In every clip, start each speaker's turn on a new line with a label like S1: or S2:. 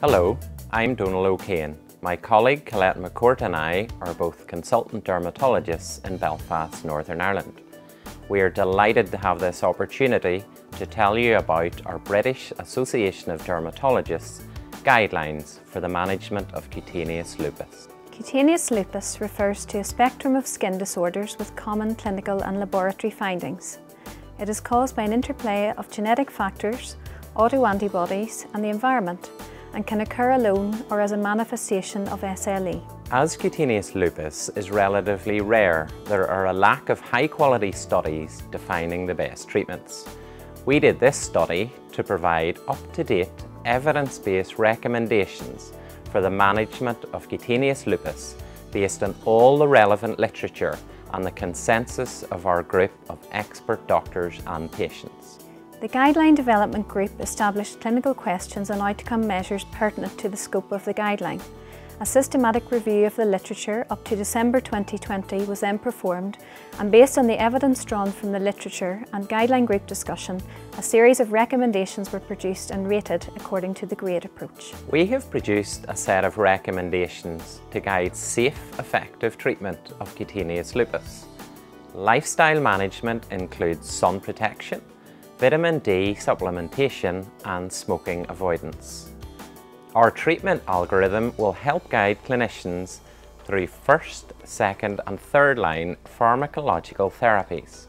S1: Hello, I'm Donal O'Kane. My colleague Colette McCourt and I are both consultant dermatologists in Belfast, Northern Ireland. We are delighted to have this opportunity to tell you about our British Association of Dermatologists guidelines for the management of cutaneous lupus.
S2: Cutaneous lupus refers to a spectrum of skin disorders with common clinical and laboratory findings. It is caused by an interplay of genetic factors, autoantibodies and the environment and can occur alone or as a manifestation of SLE.
S1: As cutaneous lupus is relatively rare, there are a lack of high quality studies defining the best treatments. We did this study to provide up-to-date evidence-based recommendations for the management of cutaneous lupus based on all the relevant literature and the consensus of our group of expert doctors and patients.
S2: The Guideline Development Group established clinical questions and outcome measures pertinent to the scope of the guideline. A systematic review of the literature up to December 2020 was then performed and based on the evidence drawn from the literature and guideline group discussion, a series of recommendations were produced and rated according to the GRADE approach.
S1: We have produced a set of recommendations to guide safe, effective treatment of cutaneous lupus. Lifestyle management includes sun protection, vitamin D supplementation and smoking avoidance. Our treatment algorithm will help guide clinicians through first, second and third line pharmacological therapies.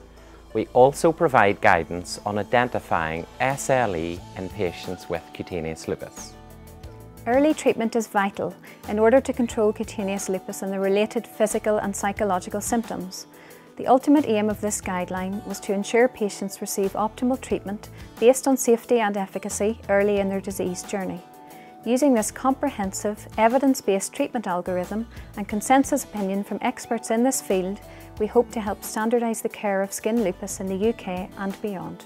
S1: We also provide guidance on identifying SLE in patients with cutaneous lupus.
S2: Early treatment is vital in order to control cutaneous lupus and the related physical and psychological symptoms. The ultimate aim of this guideline was to ensure patients receive optimal treatment based on safety and efficacy early in their disease journey. Using this comprehensive, evidence-based treatment algorithm and consensus opinion from experts in this field, we hope to help standardise the care of skin lupus in the UK and beyond.